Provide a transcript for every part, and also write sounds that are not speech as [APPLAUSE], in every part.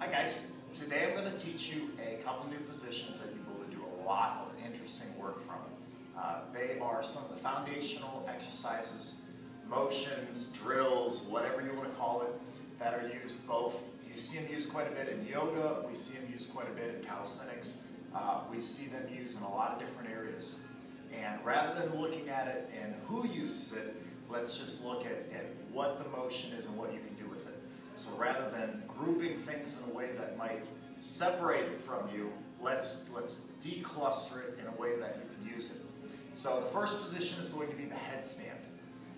Hi guys, today I'm going to teach you a couple new positions that you'll be able to do a lot of interesting work from. Uh, they are some of the foundational exercises, motions, drills, whatever you want to call it, that are used both, you see them used quite a bit in yoga, we see them used quite a bit in calisthenics, uh, we see them used in a lot of different areas. And rather than looking at it and who uses it, let's just look at, at what the motion is and what you can. So rather than grouping things in a way that might separate it from you, let's, let's decluster it in a way that you can use it. So the first position is going to be the headstand.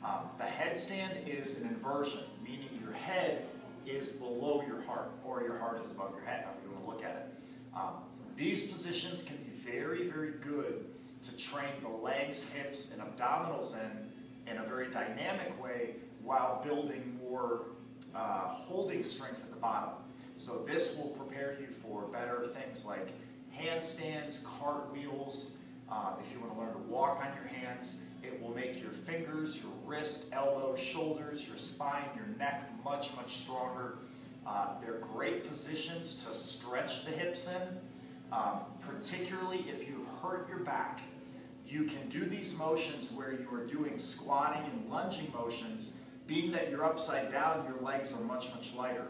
Um, the headstand is an inversion, meaning your head is below your heart, or your heart is above your head, however you want to look at it. Um, these positions can be very, very good to train the legs, hips, and abdominals in in a very dynamic way while building more uh, holding strength at the bottom. So this will prepare you for better things like handstands, cartwheels. Uh, if you want to learn to walk on your hands, it will make your fingers, your wrist, elbow, shoulders, your spine, your neck much, much stronger. Uh, they're great positions to stretch the hips in, um, particularly if you've hurt your back. You can do these motions where you are doing squatting and lunging motions being that you're upside down, your legs are much, much lighter.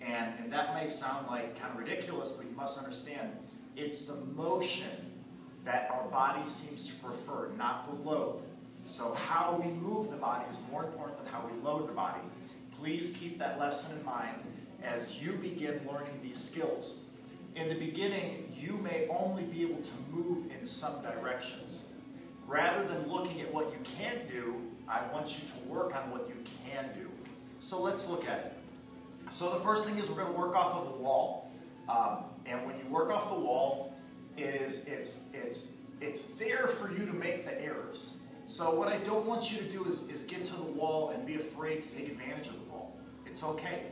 And, and that may sound like kind of ridiculous, but you must understand, it's the motion that our body seems to prefer, not the load. So how we move the body is more important than how we load the body. Please keep that lesson in mind as you begin learning these skills. In the beginning, you may only be able to move in some directions. Rather than looking at what you can't do, I want you to work on what you can do. So let's look at it. So the first thing is we're going to work off of the wall. Um, and when you work off the wall, it is, it's, it's, it's there for you to make the errors. So what I don't want you to do is, is get to the wall and be afraid to take advantage of the wall. It's okay.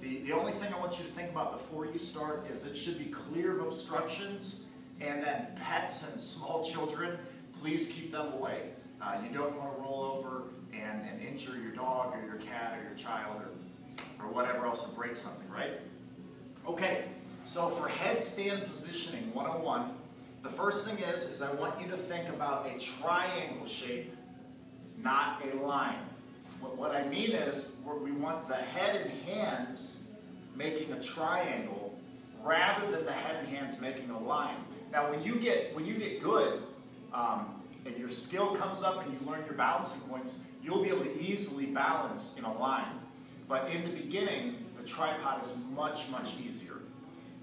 The, the only thing I want you to think about before you start is it should be clear of obstructions and then pets and small children, please keep them away. Uh, you don't want to roll over and, and injure your dog or your cat or your child or, or whatever else or break something, right? Okay, so for headstand positioning 101, the first thing is, is I want you to think about a triangle shape, not a line. What, what I mean is, we want the head and hands making a triangle rather than the head and hands making a line. Now, when you get when you get good, um, and your skill comes up and you learn your balancing points, you'll be able to easily balance in a line. But in the beginning, the tripod is much, much easier.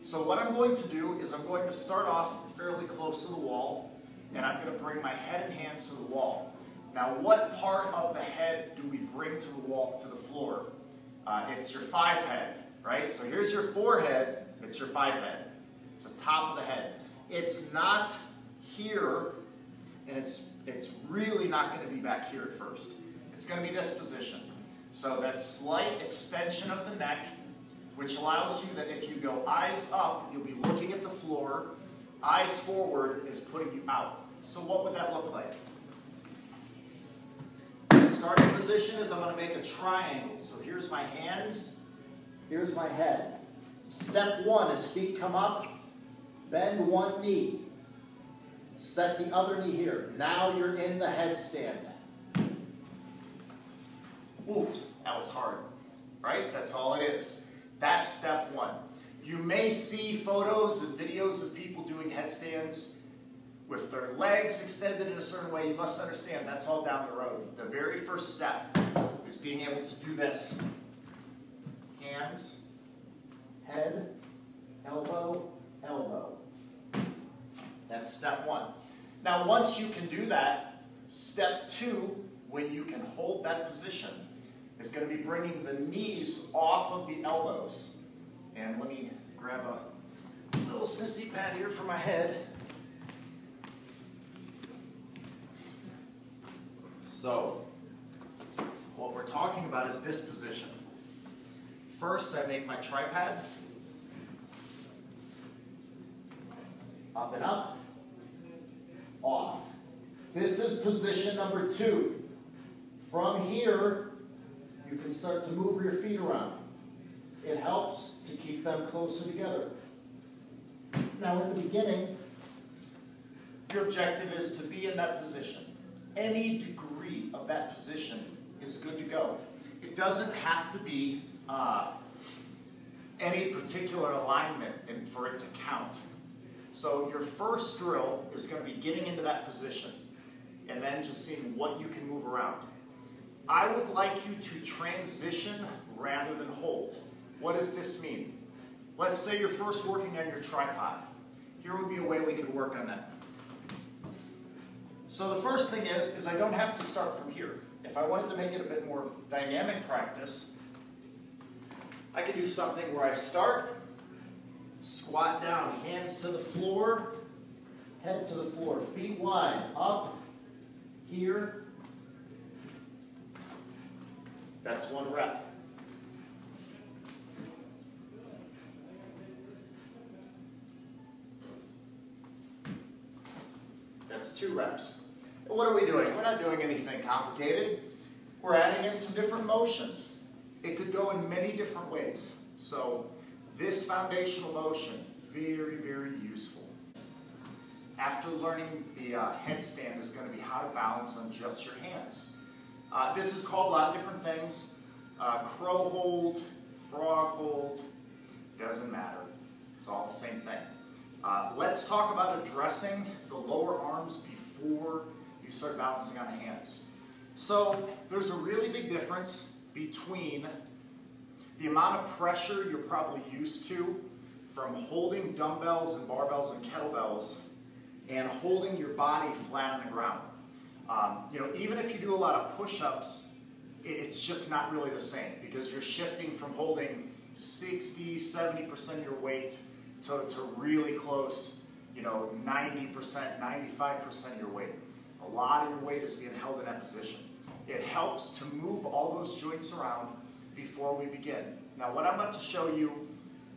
So what I'm going to do is I'm going to start off fairly close to the wall, and I'm going to bring my head and hands to the wall. Now, what part of the head do we bring to the wall, to the floor? Uh, it's your five head, right? So here's your forehead, it's your five head. It's the top of the head. It's not here and it's, it's really not going to be back here at first. It's going to be this position. So that slight extension of the neck, which allows you that if you go eyes up, you'll be looking at the floor. Eyes forward is putting you out. So what would that look like? Starting position is I'm going to make a triangle. So here's my hands, here's my head. Step one is feet come up, bend one knee. Set the other knee here. Now you're in the headstand. Ooh, that was hard, right? That's all it is. That's step one. You may see photos and videos of people doing headstands with their legs extended in a certain way. You must understand that's all down the road. The very first step is being able to do this. Hands, head, elbow, elbow. That's step one. Now, once you can do that, step two, when you can hold that position, is going to be bringing the knees off of the elbows. And let me grab a little sissy pad here for my head. So, what we're talking about is this position. First, I make my tripod. Up and up. This is position number two. From here, you can start to move your feet around. It helps to keep them closer together. Now in the beginning, your objective is to be in that position. Any degree of that position is good to go. It doesn't have to be uh, any particular alignment for it to count. So your first drill is going to be getting into that position and then just seeing what you can move around. I would like you to transition rather than hold. What does this mean? Let's say you're first working on your tripod. Here would be a way we could work on that. So the first thing is, is I don't have to start from here. If I wanted to make it a bit more dynamic practice, I could do something where I start, squat down, hands to the floor, head to the floor, feet wide, up, here. That's one rep. That's two reps. What are we doing? We're not doing anything complicated. We're adding in some different motions. It could go in many different ways. So this foundational motion, very, very useful. After learning the uh, headstand is going to be how to balance on just your hands. Uh, this is called a lot of different things. Uh, crow hold, frog hold, doesn't matter. It's all the same thing. Uh, let's talk about addressing the lower arms before you start balancing on the hands. So there's a really big difference between the amount of pressure you're probably used to from holding dumbbells and barbells and kettlebells and holding your body flat on the ground. Um, you know, even if you do a lot of push-ups, it's just not really the same because you're shifting from holding 60, 70% of your weight to, to really close, you know, 90%, 95% of your weight. A lot of your weight is being held in that position. It helps to move all those joints around before we begin. Now what I'm about to show you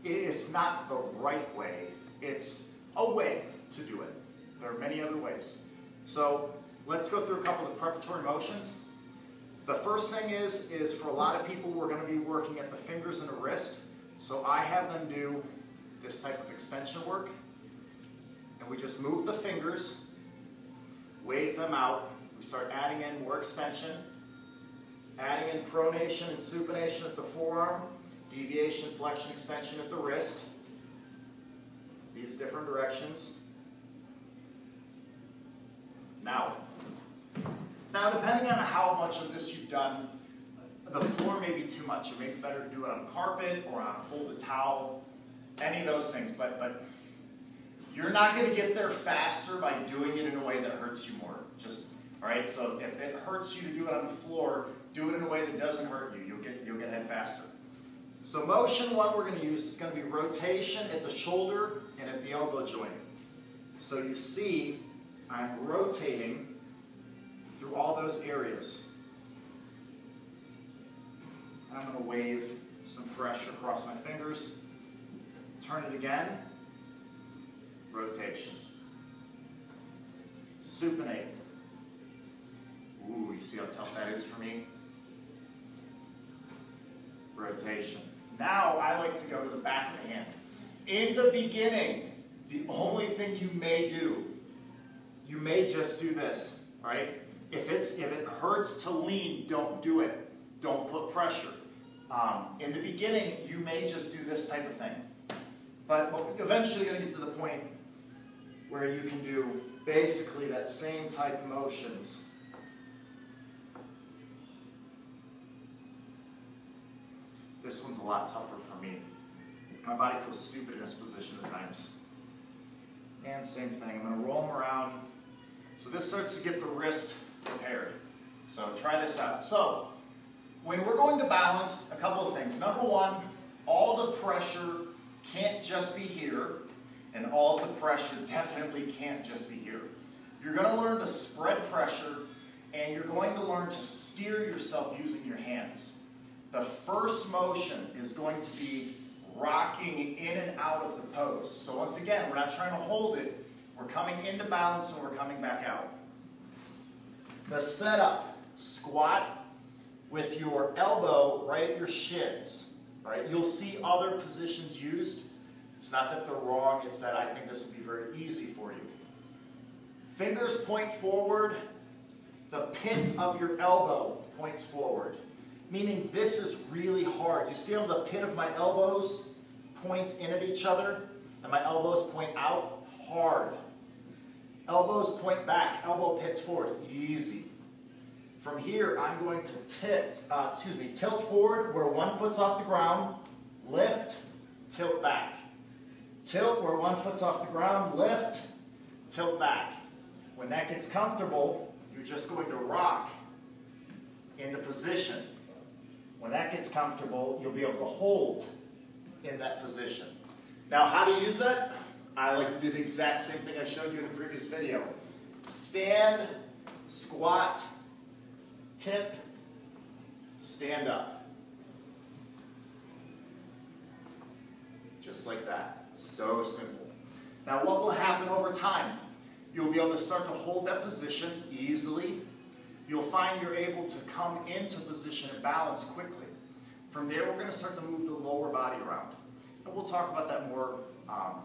is not the right way, it's a way to do it. There are many other ways. So let's go through a couple of the preparatory motions. The first thing is, is for a lot of people, we're going to be working at the fingers and the wrist. So I have them do this type of extension work. And we just move the fingers, wave them out. We start adding in more extension, adding in pronation and supination at the forearm, deviation, flexion, extension at the wrist. These different directions. Now, now depending on how much of this you've done, the floor may be too much. It may be better to do it on carpet or on a folded towel any of those things, but, but you're not going to get there faster by doing it in a way that hurts you more. Just, all right, so if it hurts you to do it on the floor, do it in a way that doesn't hurt you. You'll get, you'll get ahead faster. So motion one we're going to use is going to be rotation at the shoulder and at the elbow joint. So you see I'm rotating through all those areas. I'm going to wave some pressure across my fingers. Turn it again. Rotation. Supinate. Ooh, you see how tough that is for me? Rotation. Now I like to go to the back of the hand. In the beginning, the only thing you may do, you may just do this, right? If, it's, if it hurts to lean, don't do it. Don't put pressure. Um, in the beginning, you may just do this type of thing. But, eventually you're going to get to the point where you can do basically that same type of motions. This one's a lot tougher for me. My body feels stupid in this position at times. And same thing, I'm going to roll them around. So this starts to get the wrist prepared. So try this out. So, when we're going to balance, a couple of things. Number one, all the pressure can't just be here, and all the pressure [LAUGHS] definitely can't just be here. You're going to learn to spread pressure, and you're going to learn to steer yourself using your hands. The first motion is going to be rocking in and out of the pose. So once again, we're not trying to hold it. We're coming into balance and we're coming back out. The setup, squat with your elbow right at your shins right? You'll see other positions used. It's not that they're wrong, it's that I think this will be very easy for you. Fingers point forward, the pit of your elbow points forward, meaning this is really hard. You see how the pit of my elbows point in at each other, and my elbows point out? Hard. Elbows point back, elbow pits forward, easy. From here, I'm going to tilt, uh, excuse me, tilt forward where one foot's off the ground, lift, tilt back. Tilt where one foot's off the ground, lift, tilt back. When that gets comfortable, you're just going to rock into position. When that gets comfortable, you'll be able to hold in that position. Now, how to use that? I like to do the exact same thing I showed you in the previous video. Stand, squat, tip, stand up. Just like that. So simple. Now what will happen over time? You'll be able to start to hold that position easily. You'll find you're able to come into position and balance quickly. From there, we're going to start to move the lower body around. And we'll talk about that more um,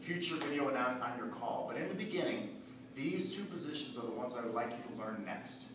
future video on, on your call. But in the beginning, these two positions are the ones I would like you to learn next.